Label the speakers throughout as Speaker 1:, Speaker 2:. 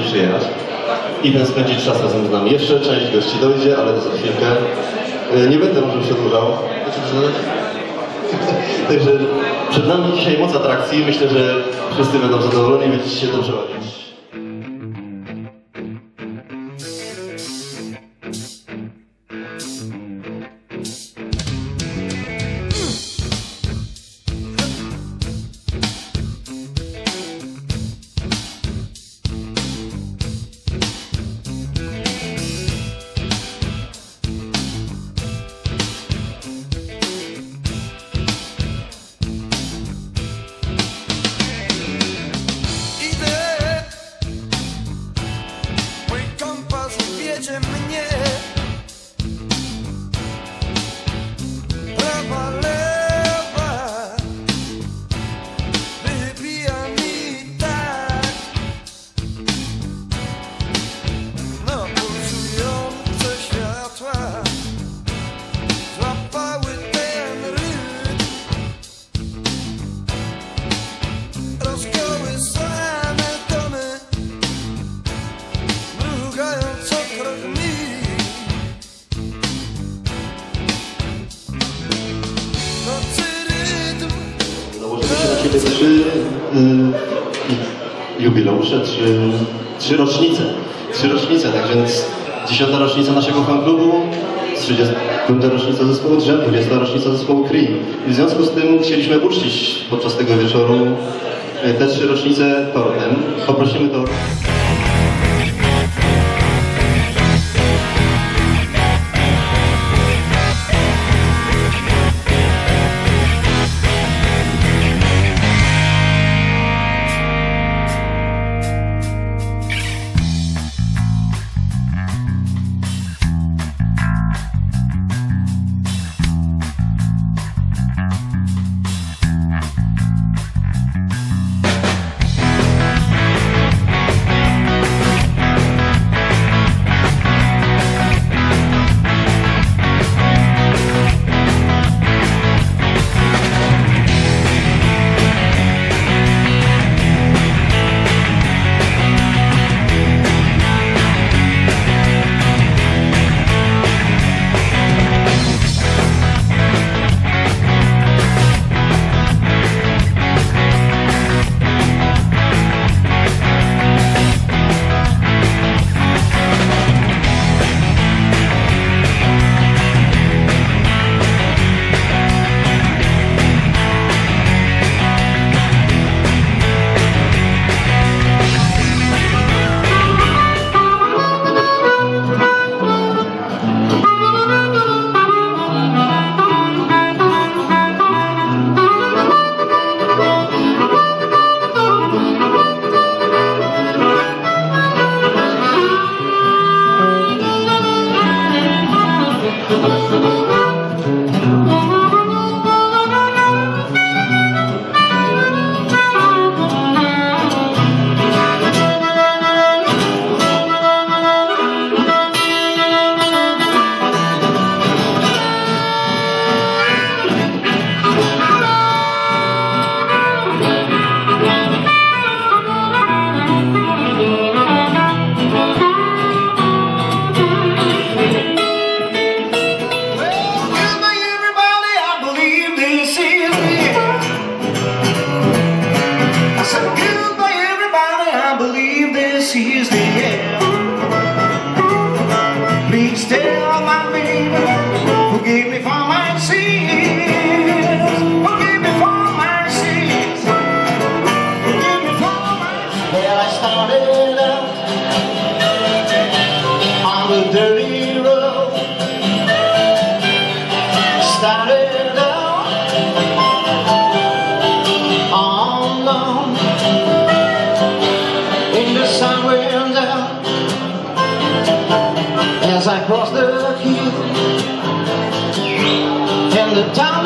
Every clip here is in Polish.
Speaker 1: przyjechać i ten spędzić czas razem z nami. Jeszcze część gości dojdzie, ale to za chwilkę. E, Nie będę może przedłużał. Także przed nami dzisiaj moc atrakcji. Myślę, że wszyscy będą zadowoleni, będziecie się dobrze bawić.
Speaker 2: to.
Speaker 1: Założymy się na siebie trzy y, jubileusze, trzy, trzy rocznice. Trzy rocznice, tak więc dziesiąta rocznica naszego fanklubu, 35. rocznica zespołu Drzew, 20. rocznica zespołu Kree. I w związku z tym chcieliśmy uczcić podczas tego wieczoru y, te trzy rocznice tortem. Poprosimy to...
Speaker 2: stay on my feet. across the hill. And the town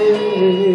Speaker 2: away.